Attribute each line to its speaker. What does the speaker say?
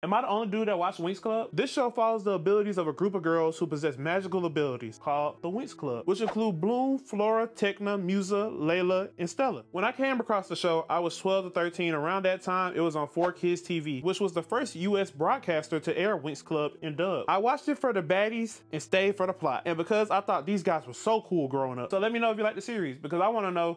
Speaker 1: Am I the only dude that watched Winx Club? This show follows the abilities of a group of girls who possess magical abilities called the Winx Club, which include Bloom, Flora, Tecna, Musa, Layla, and Stella. When I came across the show, I was 12 to 13. Around that time, it was on 4Kids TV, which was the first US broadcaster to air Winx Club in dub. I watched it for the baddies and stayed for the plot, and because I thought these guys were so cool growing up. So let me know if you like the series, because I want to know